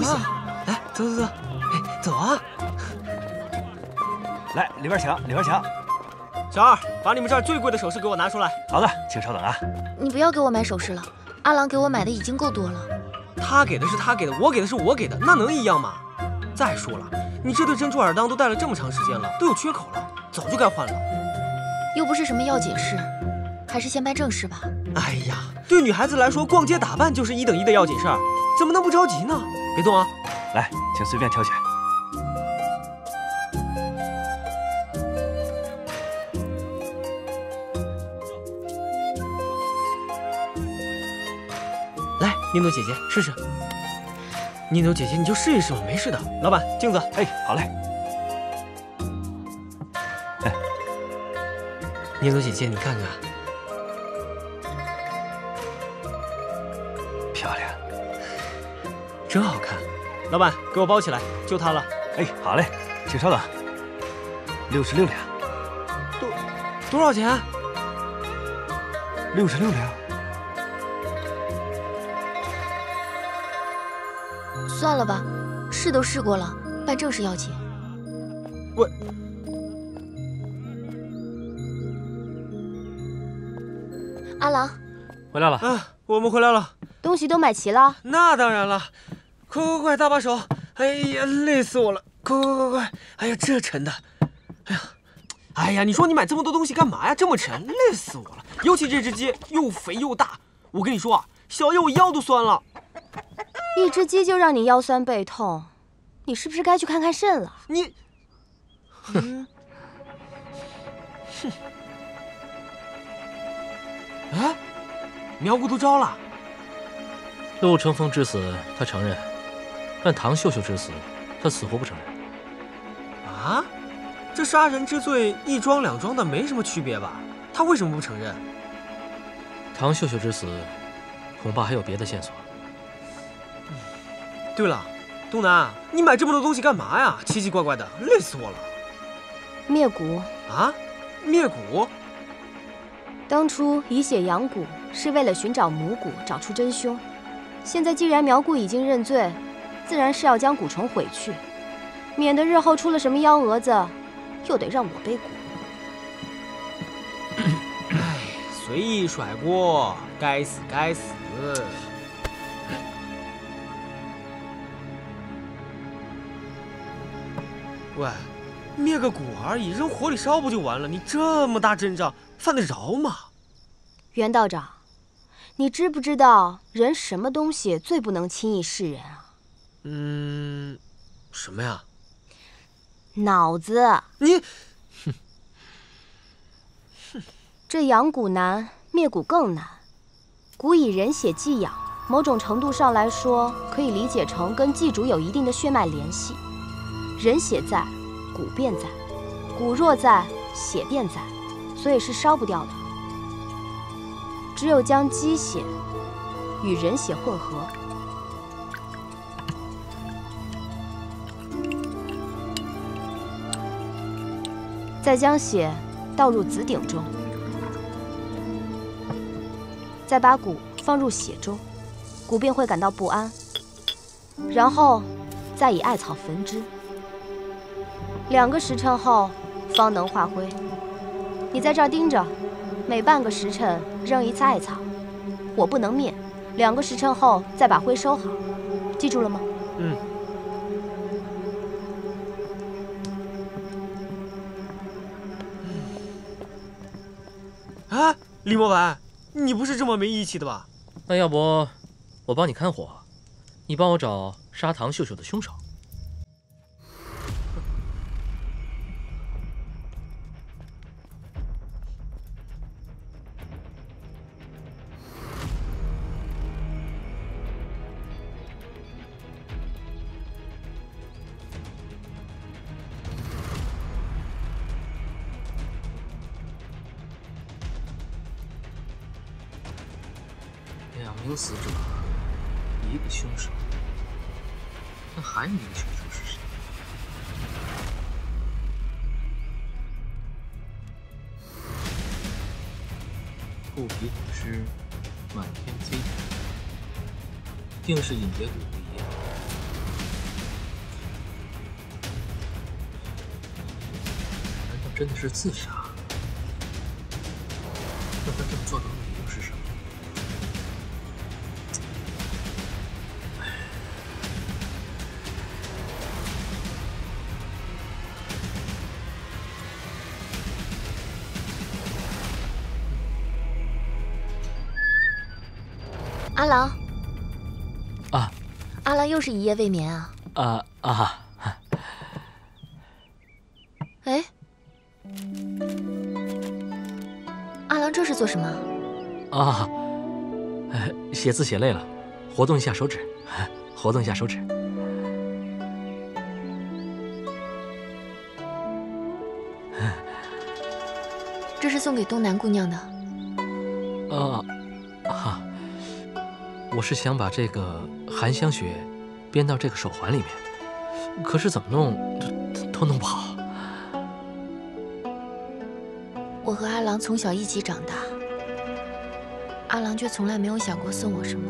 来呀，给你买东西。来，走走走，哎，走啊！来，里边请，里边请。小二，把你们这儿最贵的首饰给我拿出来。好的，请稍等啊。你不要给我买首饰了，阿郎给我买的已经够多了。他给的是他给的，我给的是我给的，那能一样吗？再说了，你这对珍珠耳当都戴了这么长时间了，都有缺口了，早就该换了。又不是什么要紧事，还是先办正事吧。哎呀，对女孩子来说，逛街打扮就是一等一的要紧事儿，怎么能不着急呢？别动啊，来，请随便挑选。来，宁朵姐姐试试。宁朵姐姐，你就试一试嘛，没事的。老板，镜子。哎，好嘞。哎，宁朵姐姐，你看看，真好看。老板，给我包起来，就它了。哎，好嘞，请稍等。六十六两。多多少钱？六十六两。算了吧，试都试过了，办正事要紧。喂，阿郎，回来了。啊，我们回来了。东西都买齐了？那当然了。快快快，搭把手！哎呀，累死我了！快快快快！哎呀，这沉的！哎呀，哎呀，你说你买这么多东西干嘛呀？这么沉，累死我了！尤其这只鸡又肥又大，我跟你说啊，小爷我腰都酸了。一只鸡就让你腰酸背痛，你是不是该去看看肾了？你，嗯，哼，哎，苗姑都招了。陆成风之死，他承认；但唐秀秀之死，他死活不承认。啊，这杀人之罪一桩两桩的没什么区别吧？他为什么不承认？唐秀秀之死，恐怕还有别的线索。对了，东南，你买这么多东西干嘛呀？奇奇怪怪的，累死我了。灭骨啊？灭骨？当初以血养骨是为了寻找母骨，找出真凶。现在既然苗姑已经认罪，自然是要将蛊虫毁去，免得日后出了什么幺蛾子，又得让我背锅。哎，随意甩锅，该死该死。喂，灭个蛊而已，扔火里烧不就完了？你这么大阵仗，犯得着吗？袁道长，你知不知道人什么东西最不能轻易示人啊？嗯，什么呀？脑子。你，哼，哼，这养蛊难，灭蛊更难。蛊以人血寄养，某种程度上来说，可以理解成跟祭主有一定的血脉联系。人血在，蛊便在；蛊若在，血便在，所以是烧不掉的。只有将鸡血与人血混合，再将血倒入紫鼎中，再把蛊放入血中，蛊便会感到不安，然后再以艾草焚之。两个时辰后方能化灰。你在这儿盯着，每半个时辰扔一次艾草，火不能灭。两个时辰后再把灰收好，记住了吗？嗯。啊，李莫白，你不是这么没义气的吧？那要不我帮你看火，你帮我找杀唐秀秀的凶手。真的是自杀，那他这么做的理由是什么？阿郎，啊阿郎又是一夜未眠啊？啊啊！啊，呃写字写累了，活动一下手指，活动一下手指。这是送给东南姑娘的。啊哈，我是想把这个含香雪编到这个手环里面，可是怎么弄都都弄不好。我和阿郎从小一起长大，阿郎却从来没有想过送我什么。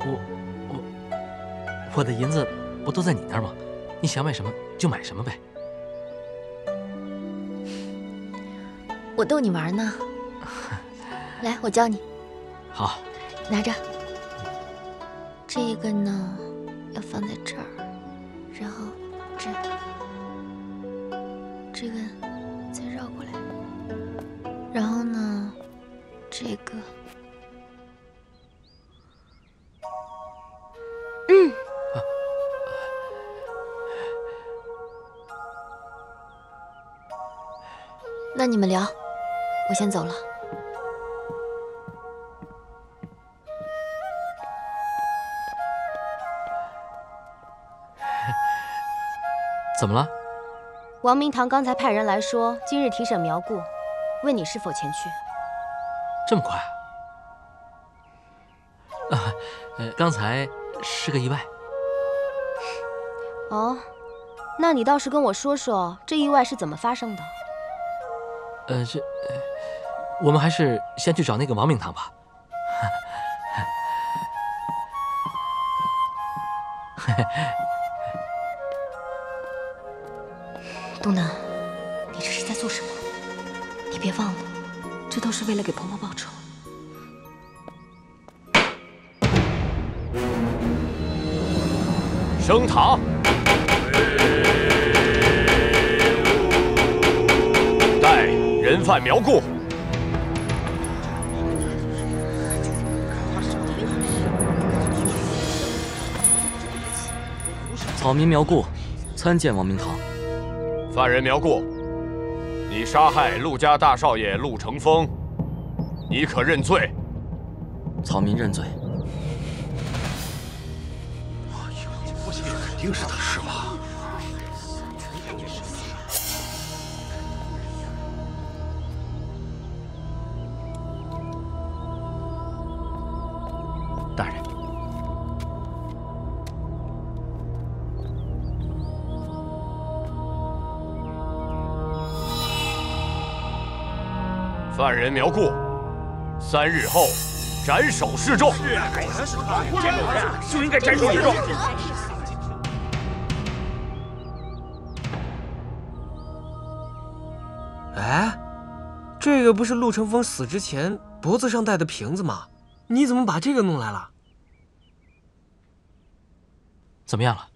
我我我的银子不都在你那儿吗？你想买什么就买什么呗。我逗你玩呢。来，我教你，好，拿着。这个呢，要放在这儿，然后这，这个再绕过来，然后呢，这个，嗯，那你们聊，我先走了。怎么了？王明堂刚才派人来说，今日提审苗顾，问你是否前去。这么快？啊，呃，刚才是个意外。哦，那你倒是跟我说说这意外是怎么发生的？呃，这，呃我们还是先去找那个王明堂吧。人犯苗顾。草民苗顾，参见王明堂。犯人苗顾，你杀害陆家大少爷陆成风，你可认罪？草民认罪。肯定是他是吧？人苗顾，三日后斩首示众。是啊，这种人就应该斩首示众。哎，这个不是陆成风死之前脖子上戴的瓶子吗？你怎么把这个弄来了？怎么样了？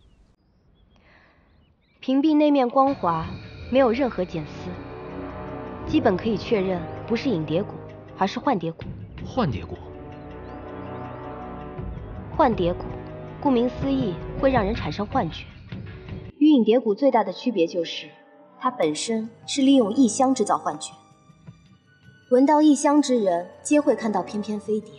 瓶壁那面光滑，没有任何剪丝，基本可以确认不是影蝶骨，而是幻蝶骨。幻蝶骨。幻蝶骨，顾名思义，会让人产生幻觉。与影蝶骨最大的区别就是，它本身是利用异香制造幻觉。闻到异香之人，皆会看到翩翩飞蝶。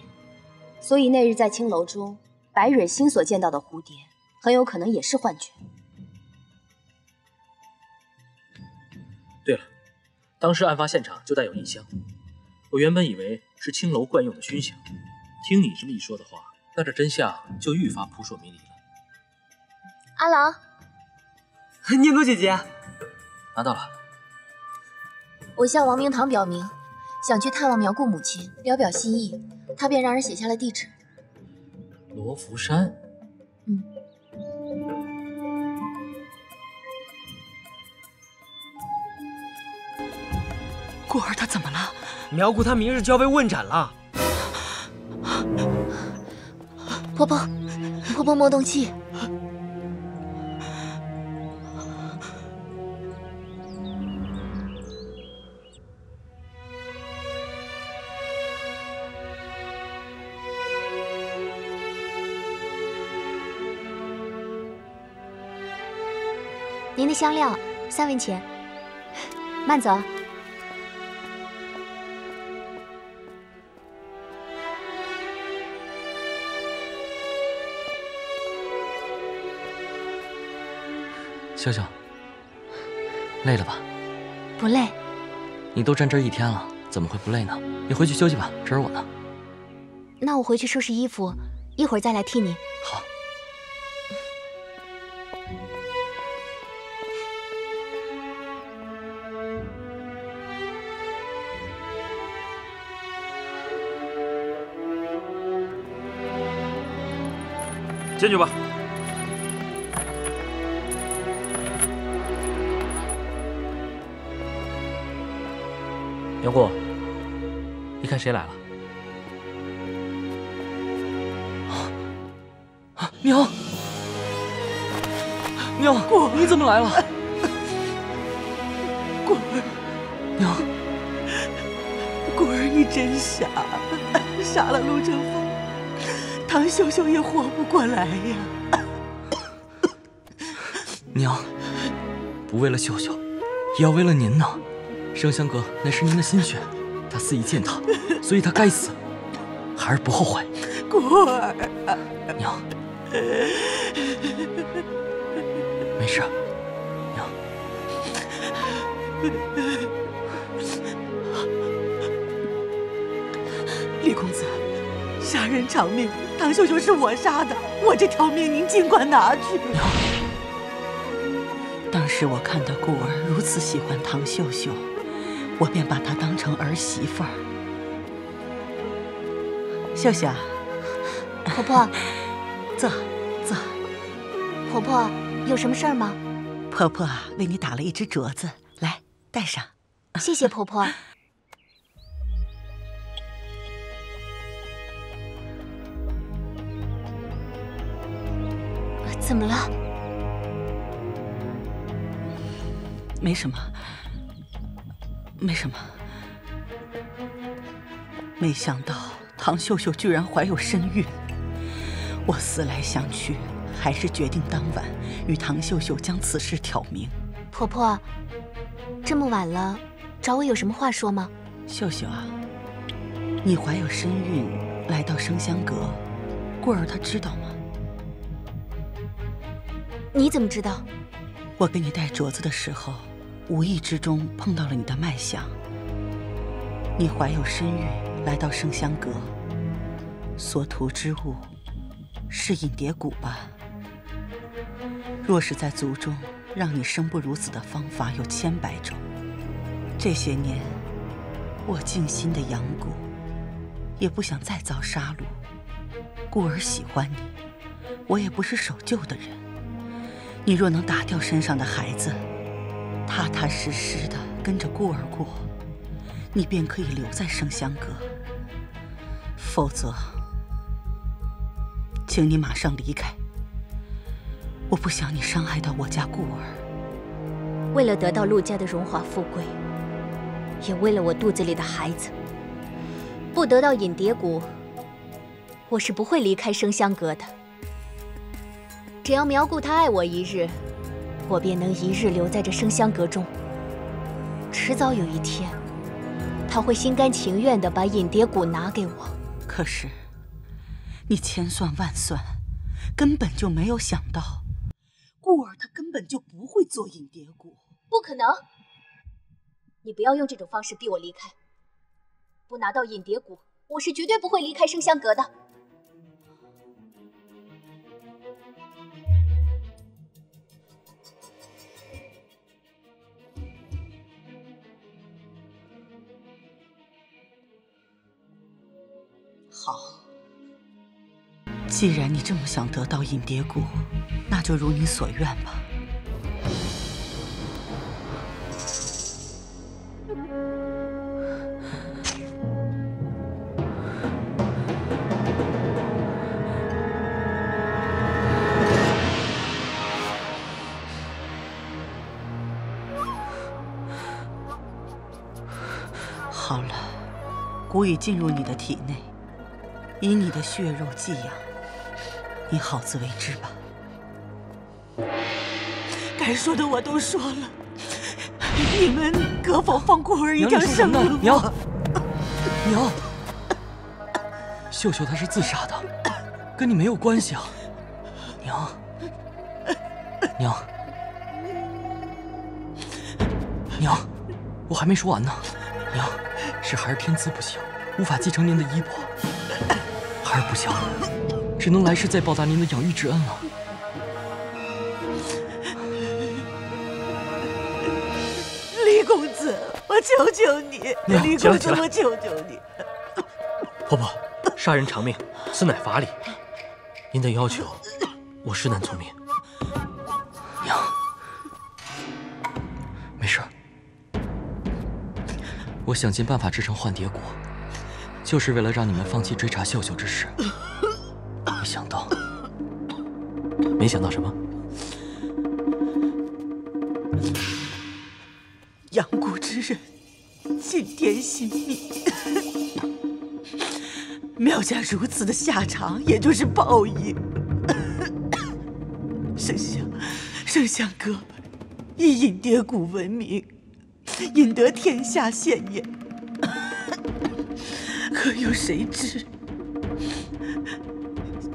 所以那日在青楼中，白蕊心所见到的蝴蝶，很有可能也是幻觉。对了，当时案发现场就带有异香，我原本以为是青楼惯用的熏香，听你这么一说的话，那这真相就愈发扑朔迷离了。阿郎，念奴姐姐，拿到了。我向王明堂表明，想去探望苗顾母亲，聊表心意，他便让人写下了地址。罗浮山。儿他怎么了？苗姑她明日就要被问斩了。婆婆，婆婆莫动气。您的香料三文钱，慢走。笑笑，累了吧？不累。你都站这儿一天了，怎么会不累呢？你回去休息吧，这儿我呢。那我回去收拾衣服，一会儿再来替你。好。进去吧。谁来了？啊，娘，娘，你怎么来了？果儿，娘，果儿你真傻，杀了陆正风，唐秀秀也活不过来呀。娘，不为了秀秀，也要为了您呢。生香阁乃是您的心血，他肆意践踏，所以他该死，孩儿不后悔。果儿，娘，没事，娘。李公子，杀人偿命，唐秀秀是我杀的，我这条命您尽管拿去。娘，当时我看到顾儿如此喜欢唐秀秀。我便把她当成儿媳妇儿。秀秀，婆婆，坐坐。婆婆有什么事儿吗？婆婆为你打了一只镯子，来戴上。谢谢婆婆。怎么了？没什么。没什么，没想到唐秀秀居然怀有身孕。我思来想去，还是决定当晚与唐秀秀将此事挑明。婆婆，这么晚了，找我有什么话说吗？秀秀啊，你怀有身孕，来到生香阁，过儿她知道吗？你怎么知道？我给你戴镯子的时候。无意之中碰到了你的脉象，你怀有身孕，来到圣香阁，所图之物是隐蝶骨吧？若是在族中让你生不如死的方法有千百种。这些年我静心的养蛊，也不想再遭杀戮，故而喜欢你。我也不是守旧的人，你若能打掉身上的孩子。踏踏实实的跟着顾儿过，你便可以留在生香阁。否则，请你马上离开。我不想你伤害到我家顾儿。为了得到陆家的荣华富贵，也为了我肚子里的孩子，不得到隐蝶骨，我是不会离开生香阁的。只要苗顾他爱我一日。我便能一日留在这生香阁中。迟早有一天，他会心甘情愿地把隐蝶骨拿给我。可是，你千算万算，根本就没有想到，顾儿他根本就不会做隐蝶骨。不可能！你不要用这种方式逼我离开。不拿到隐蝶骨，我是绝对不会离开生香阁的。好。既然你这么想得到影蝶谷那就如你所愿吧。好了蛊已进入你的体内。以你的血肉寄养，你好自为之吧。该说的我都说了，你们可否放孤儿一条生路？娘，娘，秀秀她是自杀的，跟你没有关系啊，娘，娘，娘，我还没说完呢，娘，是孩儿天资不行，无法继承您的衣钵，不孝，只能来世再报答您的养育之恩了。李公子，我求求你，李公子，我求求你。婆婆，杀人偿命，此乃法理。您的要求，我实难从命。娘，没事，我想尽办法制成幻蝶果，就是为了让你们放弃追查秀秀之事。没想到，没想到什么？养蛊之人，尽天心命。苗家如此的下场，也就是报应。圣相，圣香哥以引蝶蛊闻名，引得天下羡艳。可有谁知，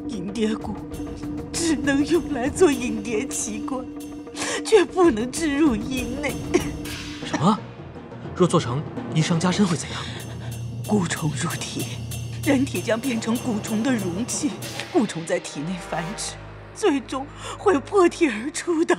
银蝶蛊只能用来做银蝶奇观，却不能置入阴内。什么？若做成一伤加身会怎样？蛊虫入体，人体将变成蛊虫的容器，蛊虫在体内繁殖，最终会破体而出的。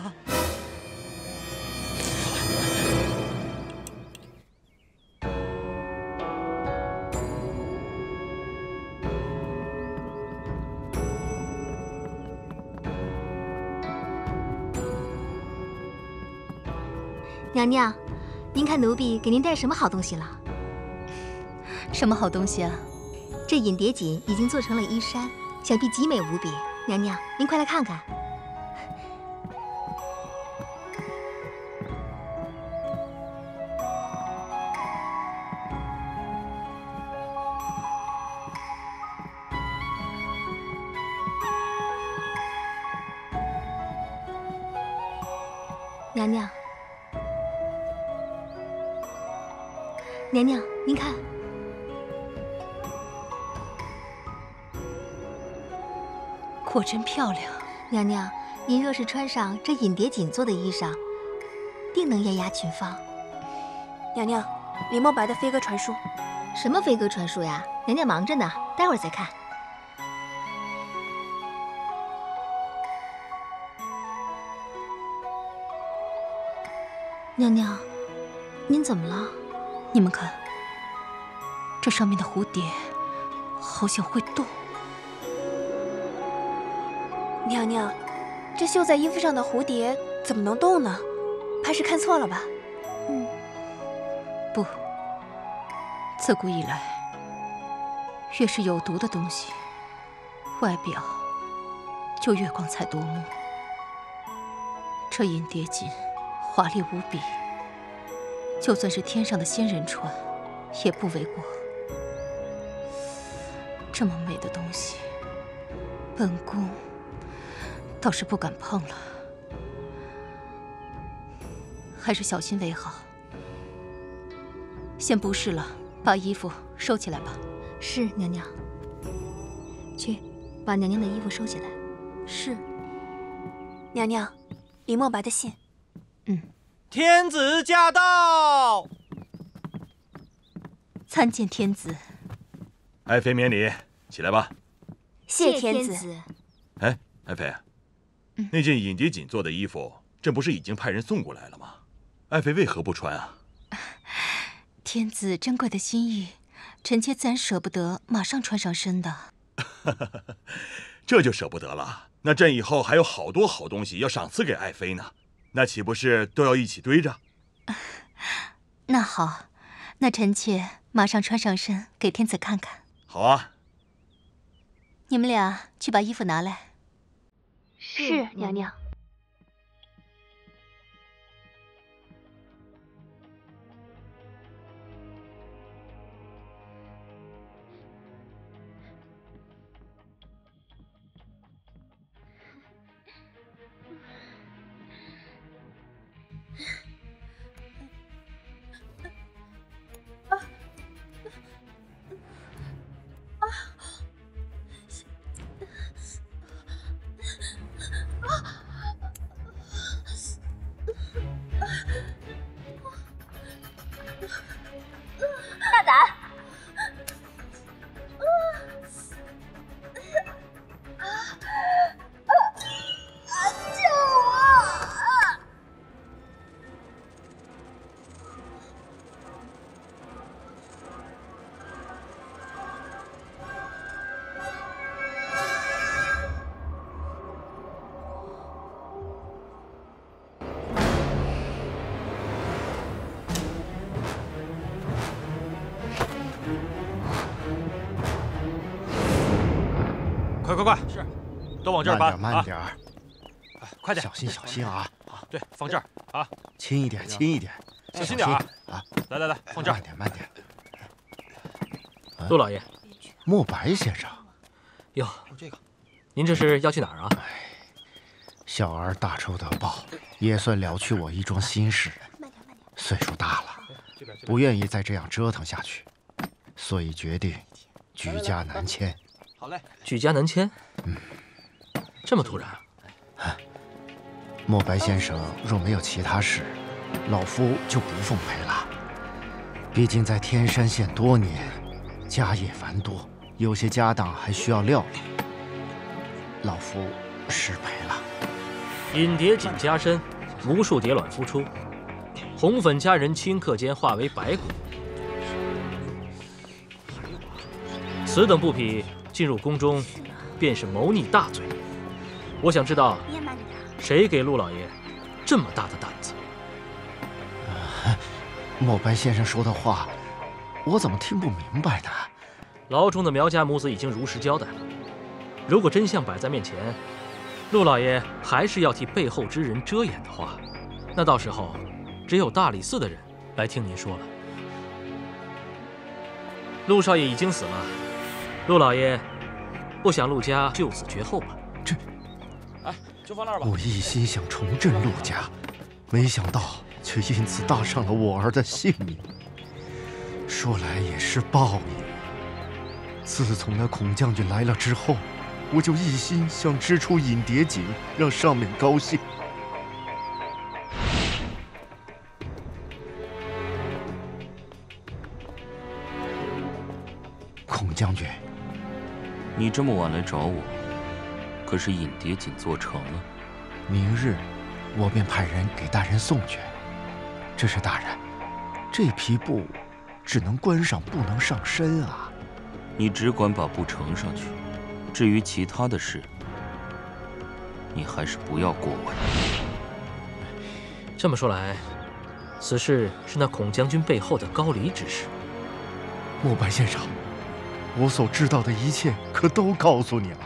娘娘，您看奴婢给您带什么好东西了？什么好东西啊？这引蝶锦已经做成了衣衫，想必极美无比。娘娘，您快来看看。娘娘，娘娘，您看。果真漂亮，娘娘，您若是穿上这引蝶锦做的衣裳，定能艳压群芳。娘娘，李梦白的飞鸽传书。什么飞鸽传书呀？娘娘忙着呢，待会儿再看。娘娘，您怎么了？你们看，这上面的蝴蝶好像会动。娘娘，这绣在衣服上的蝴蝶怎么能动呢？怕是看错了吧？嗯，不，自古以来，越是有毒的东西，外表就越光彩夺目。这银蝶锦华丽无比，就算是天上的仙人穿，也不为过。这么美的东西，本宫倒是不敢碰了，还是小心为好。先不试了，把衣服收起来吧。是娘娘。去，把娘娘的衣服收起来。是。娘娘，李墨白的信。嗯。天子驾到！参见天子。爱妃免礼，起来吧。谢天子。哎，爱妃，那件引蝶锦做的衣服，朕不是已经派人送过来了吗？爱妃为何不穿啊？天子珍贵的心意，臣妾自然舍不得马上穿上身的。这就舍不得了。那朕以后还有好多好东西要赏赐给爱妃呢，那岂不是都要一起堆着？那好，那臣妾马上穿上身给天子看看。好啊。你们俩去把衣服拿来。是娘娘。都往这儿搬，慢点，慢点，快点，小心小心啊！对，放这儿啊，轻一点，轻一点，小心点啊！啊，来来来，放这儿，慢点，慢点。陆老爷，莫白先生，哟，这个，您这是要去哪儿啊？小儿大仇得报，也算了却我一桩心事。岁数大了，不愿意再这样折腾下去，所以决定举家南迁。好嘞，举家南迁。嗯，这么突然？莫白先生若没有其他事，老夫就不奉陪了。毕竟在天山县多年，家业繁多，有些家当还需要料理。老夫失陪了。引蝶锦加身，无数蝶卵孵出，红粉佳人顷刻间化为白骨。此等布匹进入宫中，便是谋逆大罪。我想知道，谁给陆老爷这么大的胆子？莫白先生说的话，我怎么听不明白呢？牢中的苗家母子已经如实交代了，如果真相摆在面前，陆老爷还是要替背后之人遮掩的话，那到时候只有大理寺的人来听您说了。陆少爷已经死了，陆老爷不想陆家就此绝后吧？这，哎，就放那儿吧。我一心想重振陆家，没想到却因此搭上了我儿的性命。说来也是报应。自从那孔将军来了之后。我就一心想织出引蝶锦，让上面高兴。孔将军，你这么晚来找我，可是引蝶锦做成了？明日我便派人给大人送去。这是大人，这匹布只能关上，不能上身啊。你只管把布呈上去。至于其他的事，你还是不要过问。这么说来，此事是那孔将军背后的高离之事。莫白先生，我所知道的一切可都告诉你了，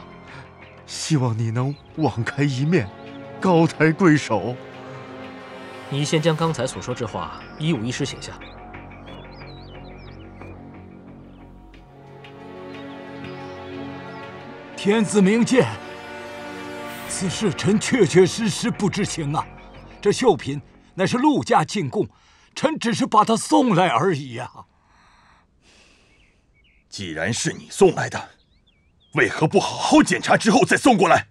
希望你能网开一面，高抬贵手。你先将刚才所说之话一五一十写下。天子明鉴，此事臣确确实实不知情啊！这绣品乃是陆家进贡，臣只是把它送来而已呀。既然是你送来的，为何不好好检查之后再送过来？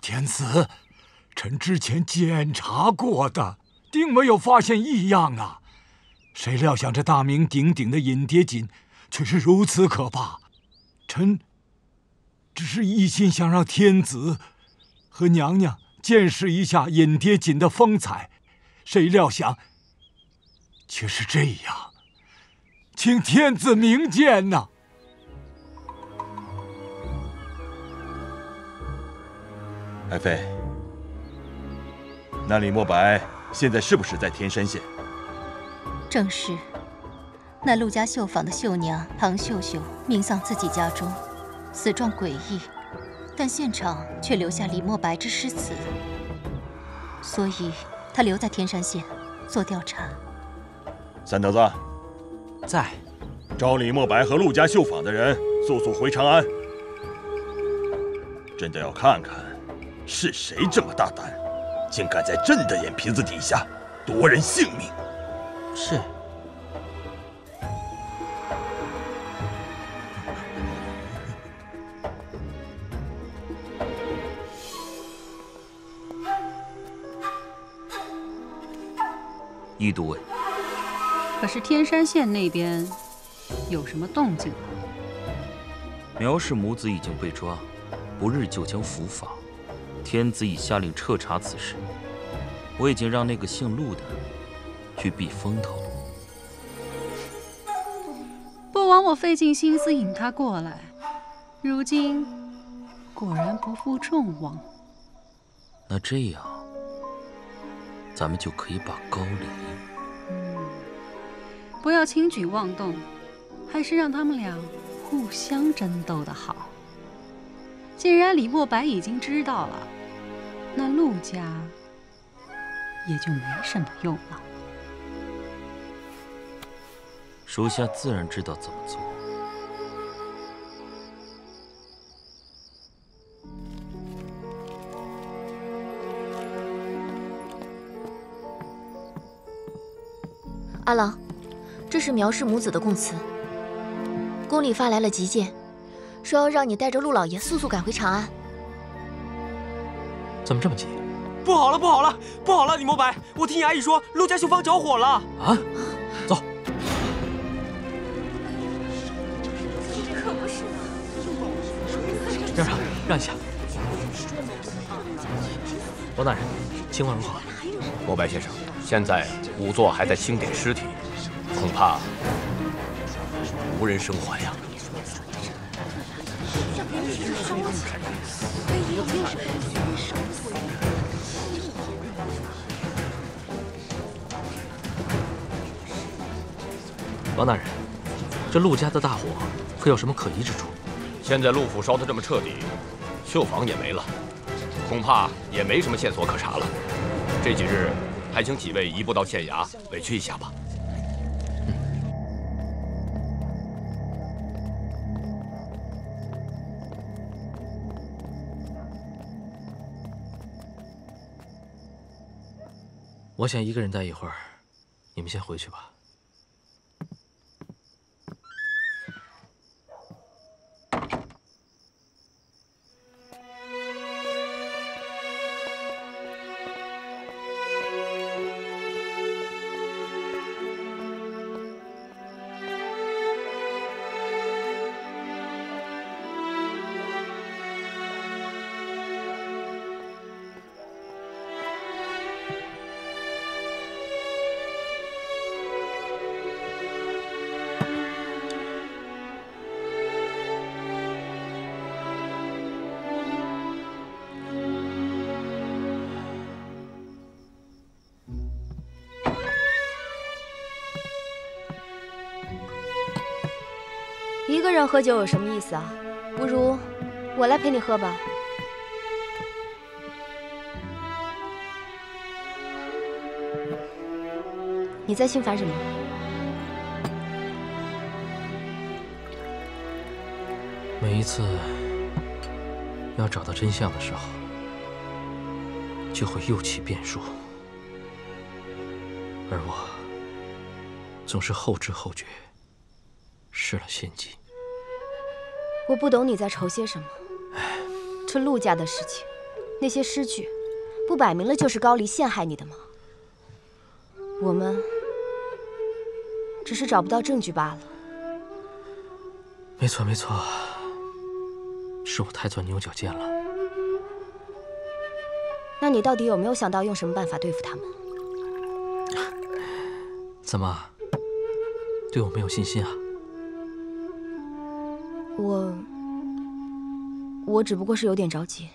天子，臣之前检查过的，定没有发现异样啊！谁料想这大名鼎鼎的引蝶锦。却是如此可怕，臣只是一心想让天子和娘娘见识一下引蝶锦的风采，谁料想却是这样，请天子明鉴呐！爱妃，那李莫白现在是不是在天山县？正是。那陆家绣坊的绣娘唐秀秀命丧自己家中，死状诡异，但现场却留下李莫白之诗词，所以他留在天山县做调查。三德子，在，召李莫白和陆家绣坊的人速速回长安。朕倒要看看，是谁这么大胆，竟敢在朕的眼皮子底下夺人性命。是。一都尉，可是天山县那边有什么动静吗？苗氏母子已经被抓，不日就将伏法。天子已下令彻查此事，我已经让那个姓陆的去避风头。不枉我费尽心思引他过来，如今果然不负众望。那这样，咱们就可以把高离。不要轻举妄动，还是让他们俩互相争斗的好。既然李莫白已经知道了，那陆家也就没什么用了。属下自然知道怎么做。阿郎，这是苗氏母子的供词。宫里发来了急件，说要让你带着陆老爷速速赶回长安。怎么这么急？不好了，不好了，不好了！李慕白，我听衙役说陆家绣坊着火了。啊，走。这可不是让让，让一下。王大人，情况如何？莫白先生，现在仵作还在清点尸体，恐怕无人生还呀。王大人，这陆家的大火可有什么可疑之处？现在陆府烧得这么彻底，绣坊也没了，恐怕也没什么线索可查了。这几日还请几位移步到县衙委屈一下吧。我想一个人待一会儿，你们先回去吧。喝酒有什么意思啊？不如我来陪你喝吧。你在心烦什么？每一次要找到真相的时候，就会又起变数，而我总是后知后觉，失了先机。我不懂你在愁些什么。这陆家的事情，那些诗句，不摆明了就是高离陷害你的吗？我们只是找不到证据罢了。没错，没错，是我太钻牛角尖了。那你到底有没有想到用什么办法对付他们？怎么，对我没有信心啊？我，我只不过是有点着急。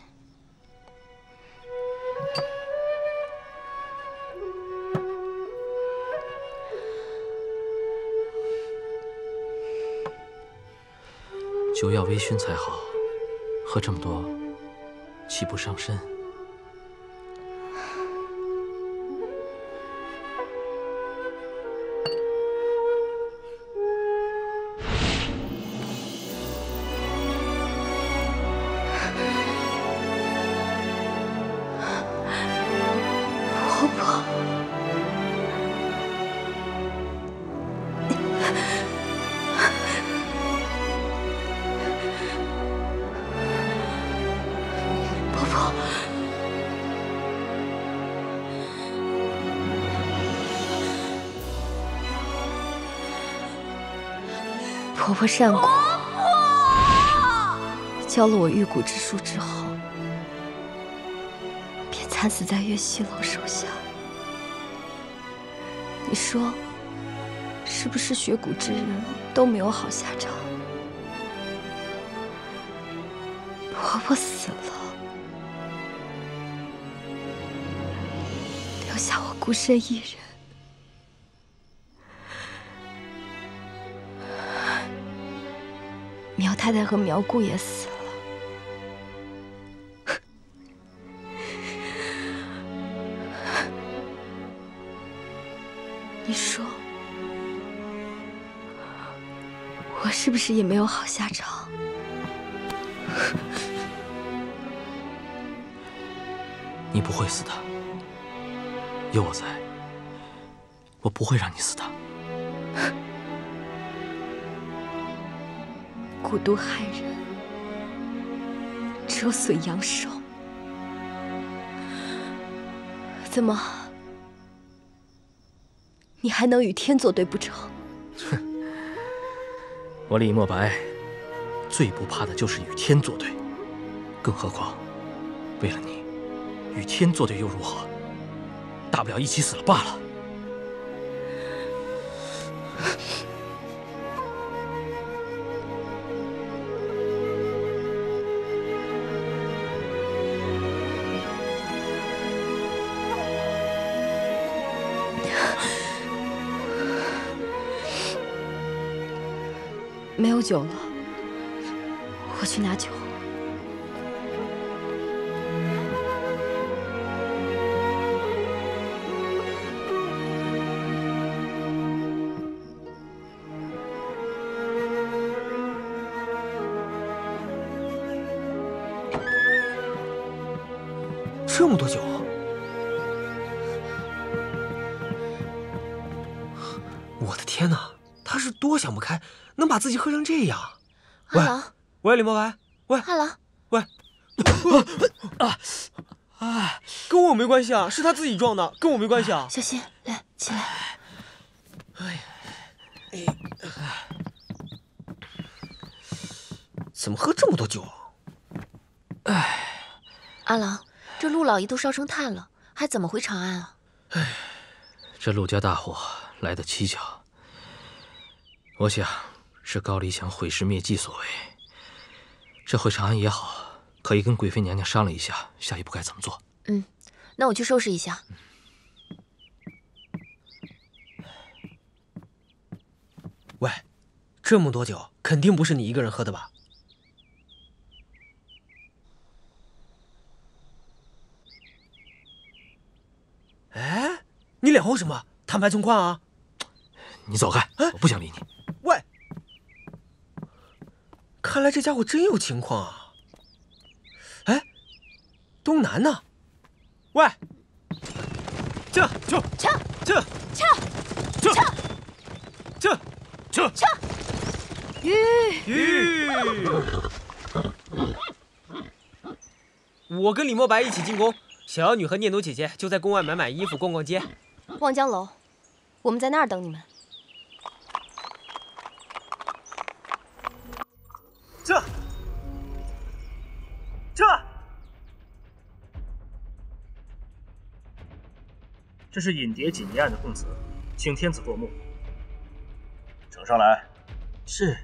酒要微醺才好，喝这么多，岂不伤身？婆婆善果，教了我玉骨之术之后，便惨死在岳西楼手下。你说，是不是学蛊之人都没有好下场？婆婆死了，留下我孤身一人。太太和苗姑也死了。你说，我是不是也没有好下场？你不会死的，有我在，我不会让你死的。蛊毒害人，折损阳寿，怎么，你还能与天作对不成？哼 我李莫白最不怕的就是与天作对，更何况为了你，与天作对又如何？大不了一起死了罢了。酒了，我去拿酒。自己喝成这样。喂阿郎，喂，李莫白，喂，阿郎，喂，啊啊，跟我没关系啊，是他自己撞的，跟我没关系啊。小心，来，起来。哎呀，哎，怎么喝这么多酒？啊哎，阿郎，这陆老爷都烧成炭了，还怎么回长安啊？哎，这陆家大火来得蹊跷。我想是高黎想毁尸灭迹所为。这回长安也好，可以跟贵妃娘娘商量一下，下一步该怎么做。嗯，那我去收拾一下。喂，这么多酒，肯定不是你一个人喝的吧？哎，你脸红什么？坦白从宽啊！你走开，我不想理你。喂，看来这家伙真有情况啊！哎，东南呢？喂，撤。撤撤。撤。撤。撤。撤。撤。撤！玉玉，我跟李莫白一起进宫，小妖女和念奴姐姐就在宫外买买衣服、逛逛街。望江楼，我们在那儿等你们。这是尹蝶锦衣案的供词，请天子过目。呈上来。是。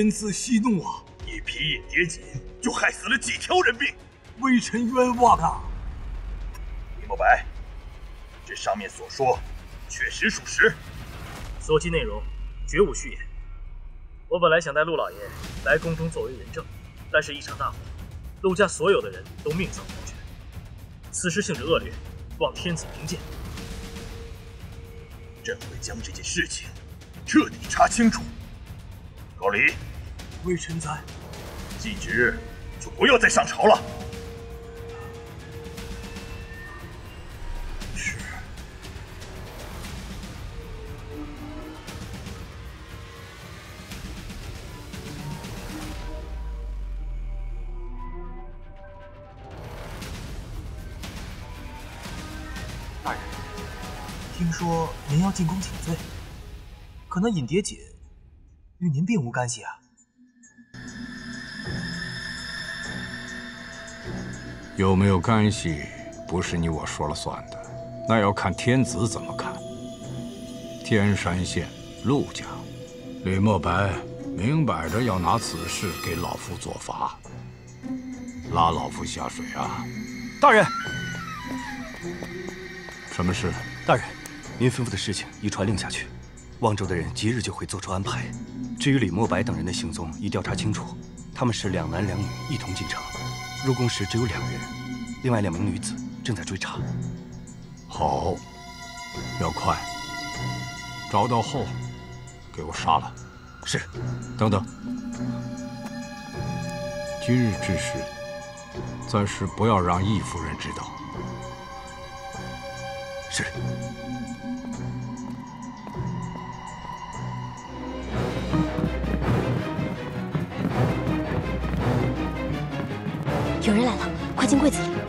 天子息怒啊！一匹引蝶锦就害死了几条人命，微臣冤枉啊！李慕白，这上面所说确实属实，所记内容绝无虚言。我本来想带陆老爷来宫中作为人证，但是一场大火，陆家所有的人都命丧黄泉，此事性质恶劣，望天子明鉴。朕会将这件事情彻底查清楚。高离，微臣在。既知就不要再上朝了。是。大人，听说您要进宫请罪，可那尹蝶锦与您并无干系啊。有没有干系，不是你我说了算的，那要看天子怎么看。天山县陆家李墨白明摆着要拿此事给老夫做法，拉老夫下水啊！大人，什么事？大人，您吩咐的事情已传令下去，望州的人即日就会做出安排。至于李墨白等人的行踪，已调查清楚，他们是两男两女一同进城，入宫时只有两人，另外两名女子正在追查。好，要快，找到后给我杀了。是。等等，今日之事，暂时不要让易夫人知道。是。有人来了，快进柜子里。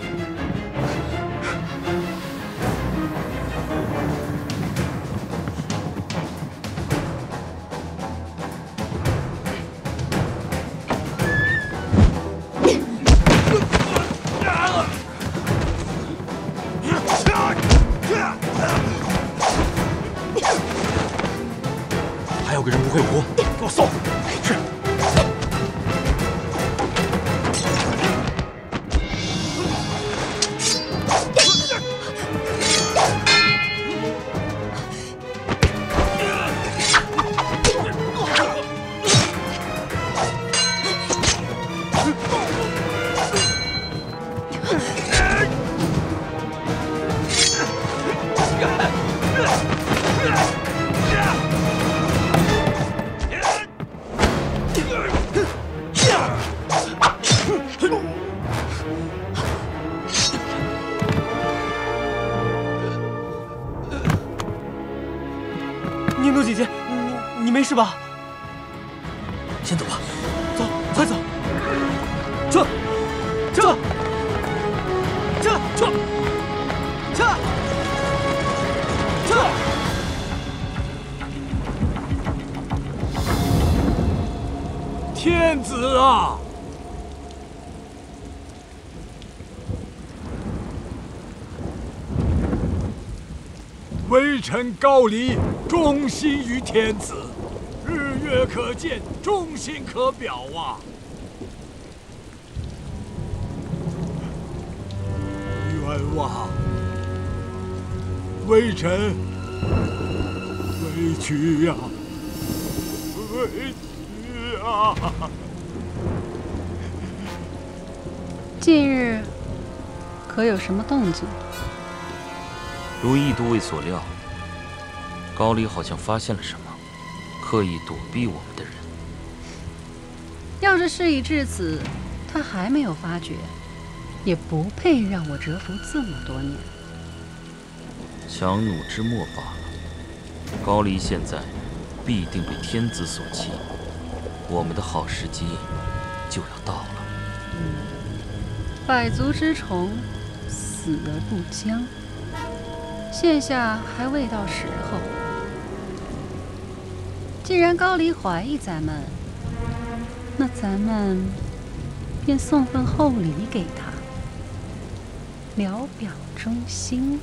天子啊！微臣高离忠心于天子，日月可见，忠心可表啊！冤枉！微臣委屈呀、委屈啊！近日可有什么动静？如易都尉所料，高离好像发现了什么，刻意躲避我们的人。要是事已至此，他还没有发觉，也不配让我蛰伏这么多年。强弩之末罢了。高离现在必定被天子所弃，我们的好时机就要到了。百足之虫，死而不僵。现下还未到时候。既然高离怀疑咱们，那咱们便送份厚礼给他，聊表忠心。